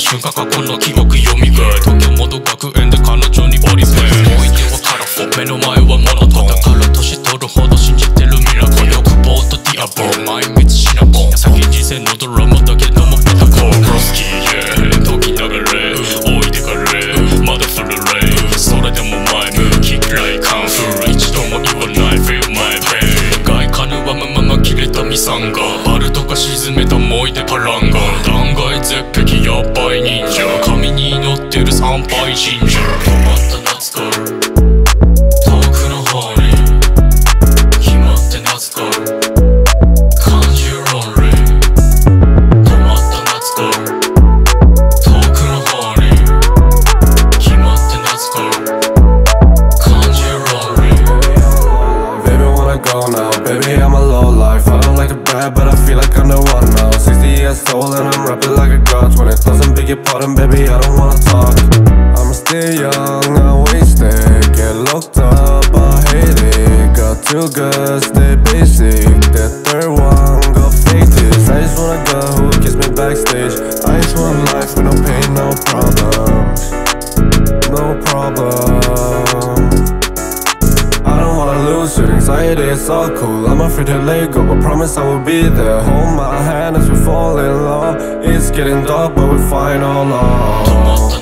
蘇が東京元学園で彼女にボリペン思い出はカラフォ目の前はモノトーンだから年取るほど信じてるミラコ欲望とディアボー毎日シナボン先人生のドラマだけどもメタコープロスキー、yeah、時流れ置いてかれまだフルレイそれでも前向きくらいカンフル一度も言わない Feel my pain 外貨ぬはままま切れたミサンがバルとか沈めた思い出パランガ。Brown boy ginger From what the nuts go the Baby wanna go now Baby I'm a low life. I don't like a bad but I feel like I'm the one now. 60 years old and I'm rapping like a god. Twenty thousand biggie pardon baby I don't wanna talk. Two girls, they basic. The third one got this. I just wanna girl who kiss me backstage. I just want life with no pain, no problems. No problem. I don't wanna lose with anxiety, it's all cool. I'm afraid to let go, but promise I will be there. Hold my hand as we fall in love. It's getting dark, but we're fine all 止